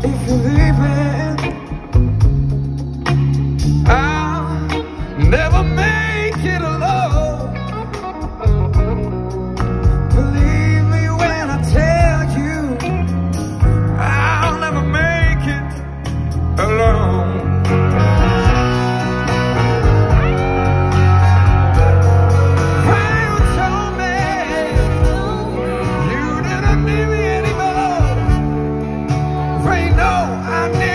If you leave me me no, I